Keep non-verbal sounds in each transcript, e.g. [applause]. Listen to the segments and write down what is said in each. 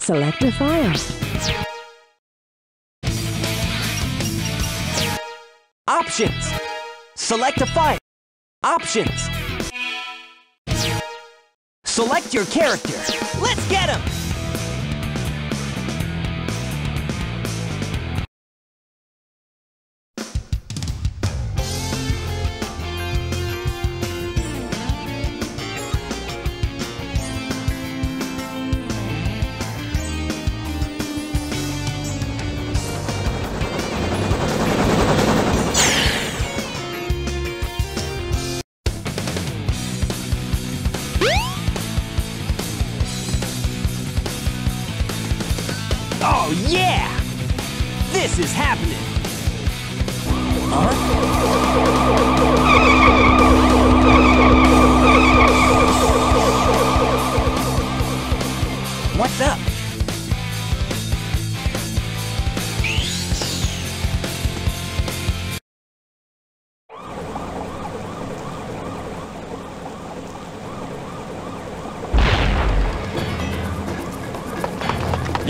Select a file. Options. Select a file. Options. Select your character. Let's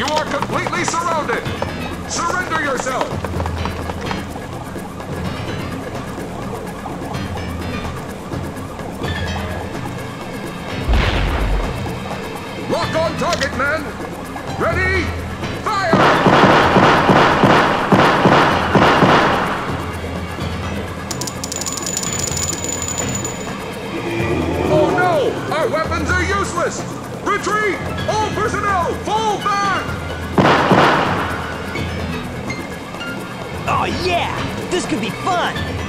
You are completely surrounded! Surrender yourself! Lock on target, men! Ready? Fire! Oh no! Our weapons are useless! Retreat! All personnel, fall back! Oh yeah! This could be fun!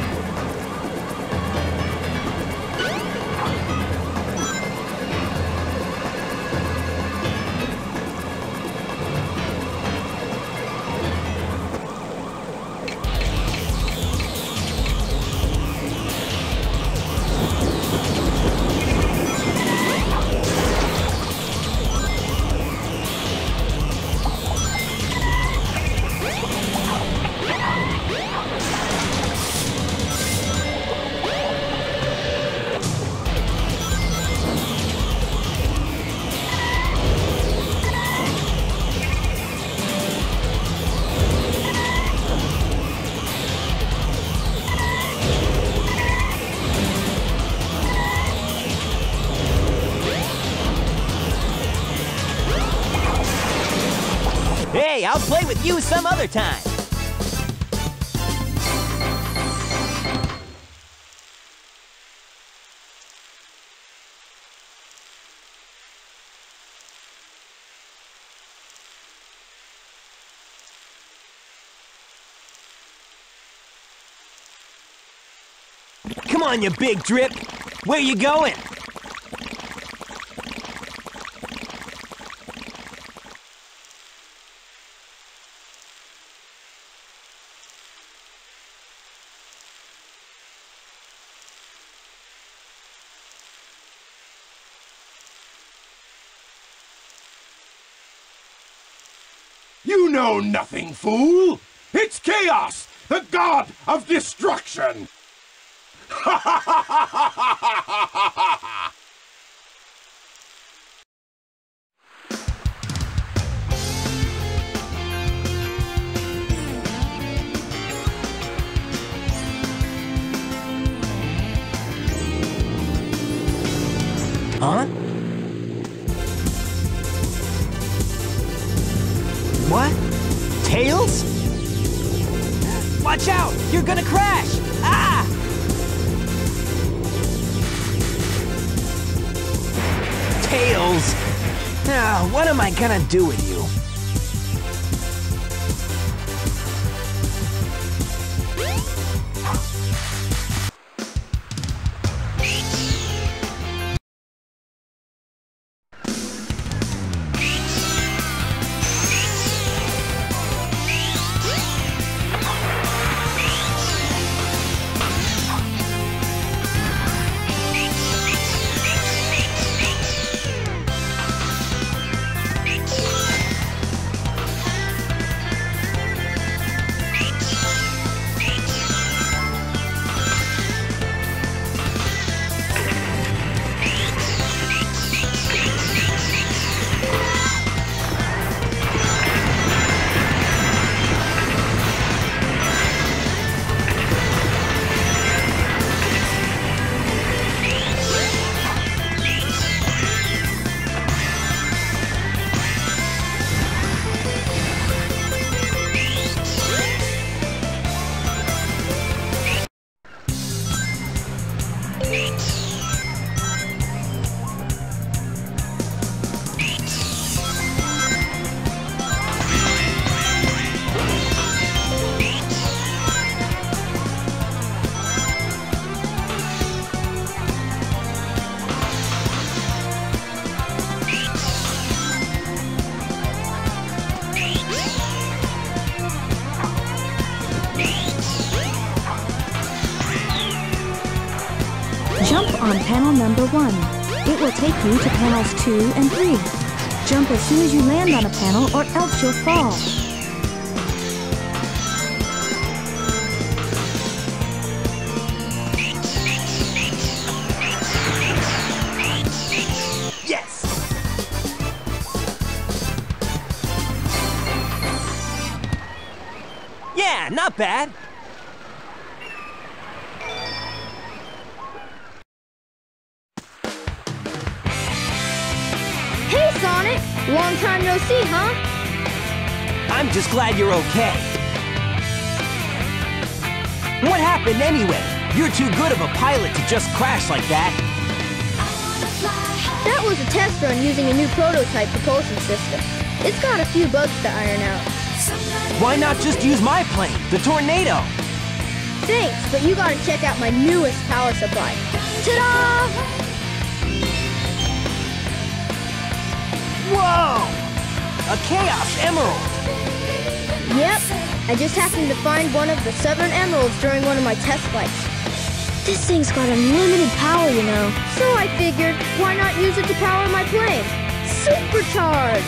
You some other time! Come on, you big drip! Where you going? You know nothing, fool! It's Chaos, the god of destruction! [laughs] Huh? What? Tails? Watch out! You're gonna crash! Ah! Tails! Ah, what am I gonna do with you? You to panels 2 and 3. Jump as soon as you land on a panel or else you'll fall. Yes! Yeah, not bad. I'm just glad you're okay. What happened anyway? You're too good of a pilot to just crash like that. That was a test run using a new prototype propulsion system. It's got a few bugs to iron out. Why not just use my plane, the Tornado? Thanks, but you gotta check out my newest power supply. Ta-da! Whoa! A Chaos Emerald! Yep, I just happened to find one of the Southern Emeralds during one of my test flights. This thing's got unlimited power, you know. So I figured, why not use it to power my plane? Supercharge!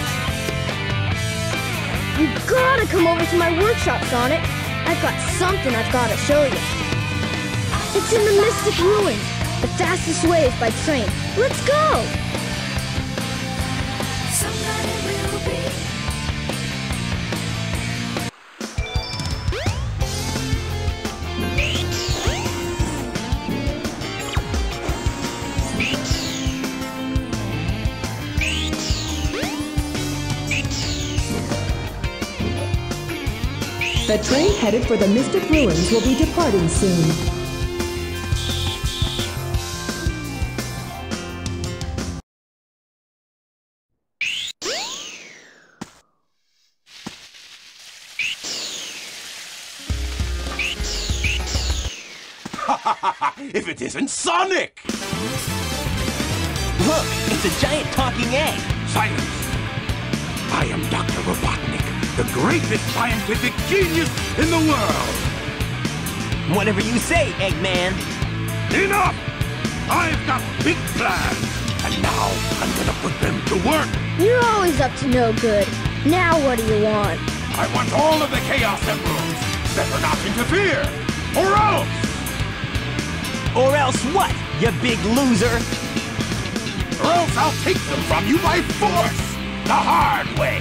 You gotta come over to my workshop, Sonic. I've got something I've gotta show you. It's in the Mystic Ruins. The fastest way is by train. Let's go! The train headed for the Mystic Ruins will be departing soon. [laughs] if it isn't Sonic! Look, it's a giant talking egg. Silence! I am Dr. Robotnik, the greatest scientific genius in the world! Whatever you say, Eggman. Enough! I've got big plans, and now I'm gonna put them to work! You're always up to no good. Now what do you want? I want all of the Chaos Emeralds! Better not interfere! Or else! Or else what, you big loser? Or else I'll take them from you by force! The hard way!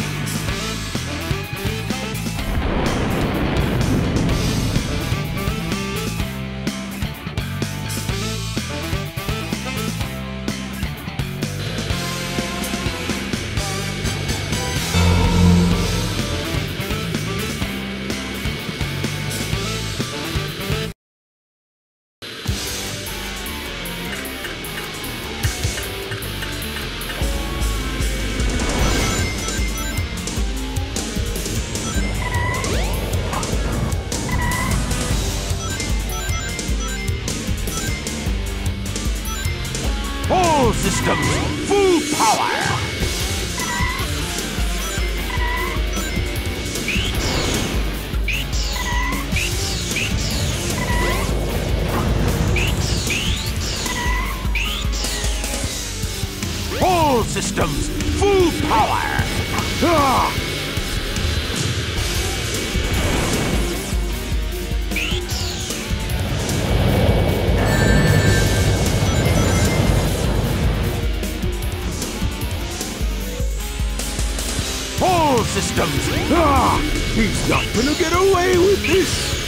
Power! All systems! Ah! He's not gonna get away with this!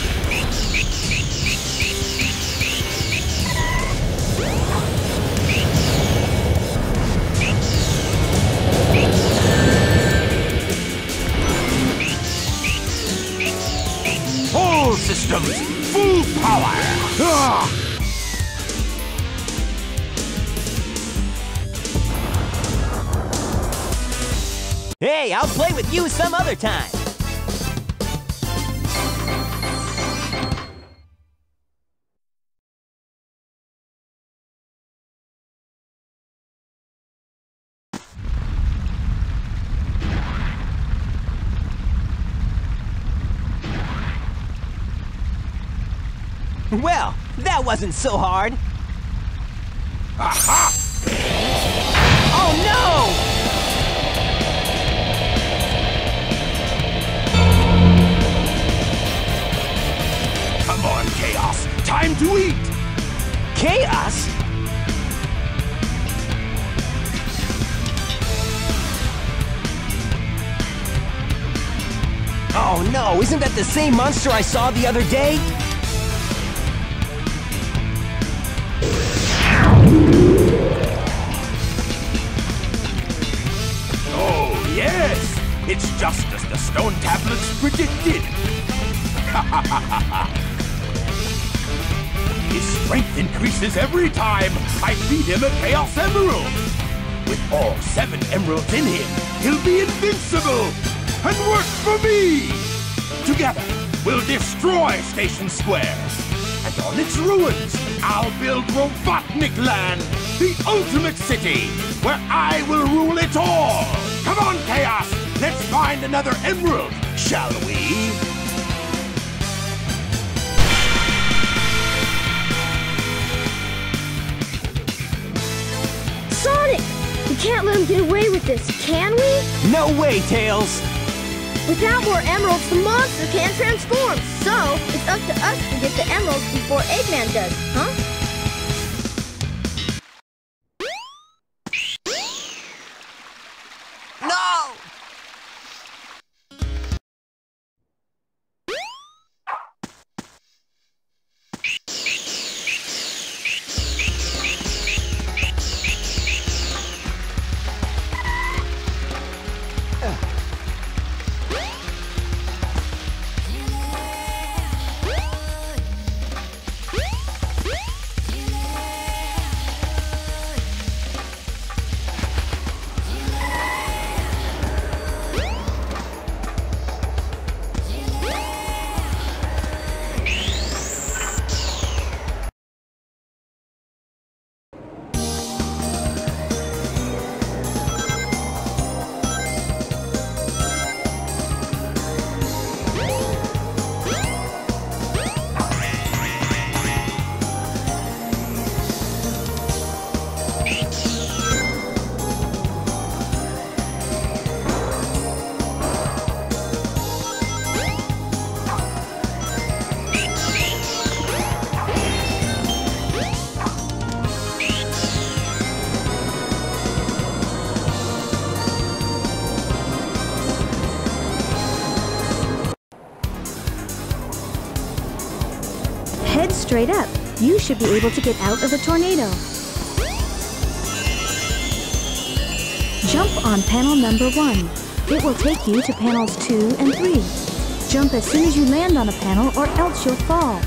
Systems, full power! Ah! Hey, I'll play with you some other time. Well, that wasn't so hard. Aha! Oh no! Come on, Chaos! Time to eat! Chaos? Oh no, isn't that the same monster I saw the other day? It's just as the stone tablets predicted! [laughs] His strength increases every time I feed him a Chaos Emerald! With all seven emeralds in him, he'll be invincible! And work for me! Together, we'll destroy Station Square! And on its ruins, I'll build Robotnik Land, the ultimate city, where I will rule it all! Come on, Chaos! Let's find another emerald, shall we? Sonic! We can't let him get away with this, can we? No way, Tails! Without more emeralds, the monster can't transform. So, it's up to us to get the emeralds before Eggman does, huh? Should be able to get out of the tornado. Jump on panel number one. It will take you to panels two and three. Jump as soon as you land on a panel or else you'll fall.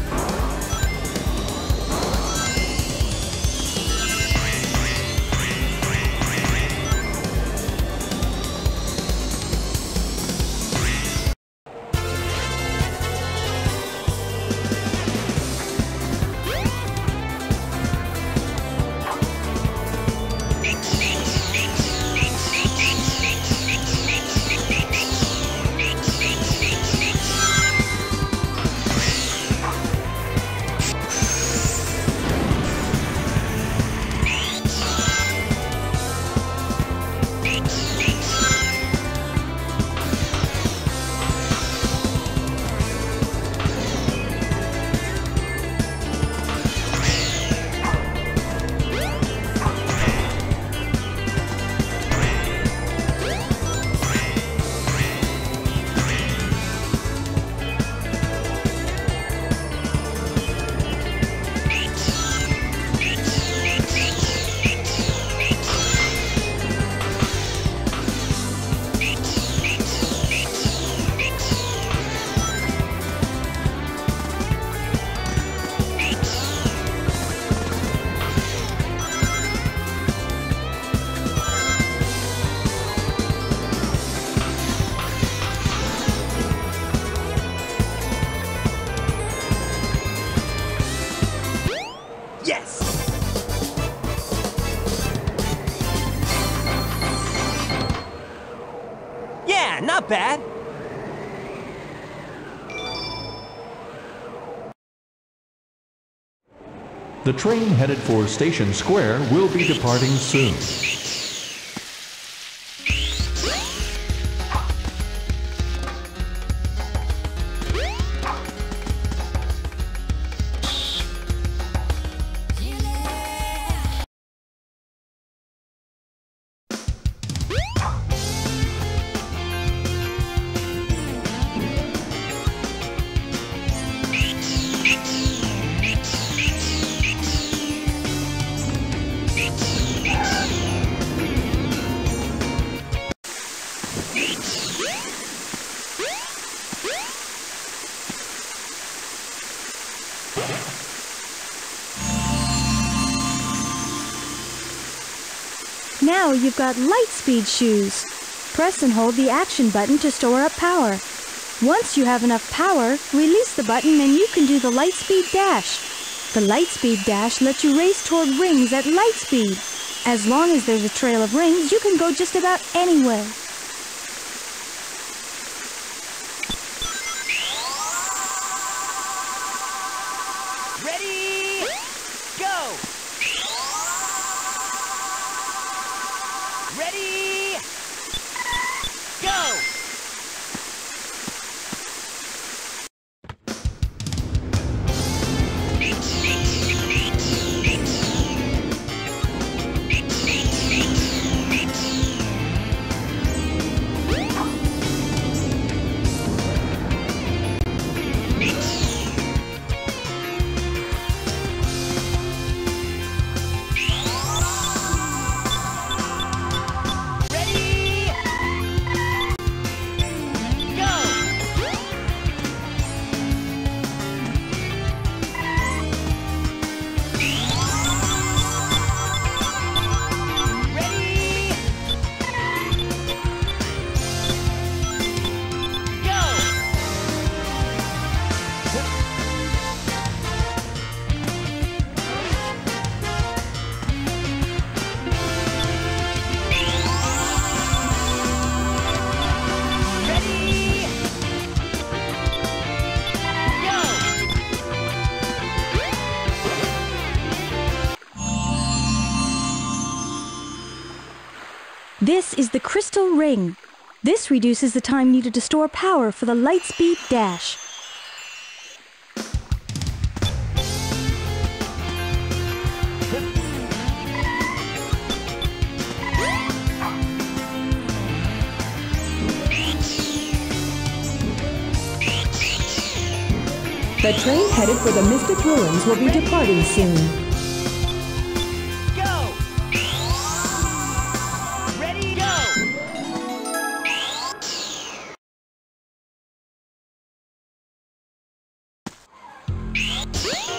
The train headed for Station Square will be departing soon. Now you've got light speed shoes. Press and hold the action button to store up power. Once you have enough power, release the button and you can do the light speed dash. The light speed dash lets you race toward rings at light speed. As long as there's a trail of rings, you can go just about anywhere. This is the crystal ring. This reduces the time needed to store power for the Lightspeed dash. The train headed for the Mystic Ruins will be departing soon. Whee!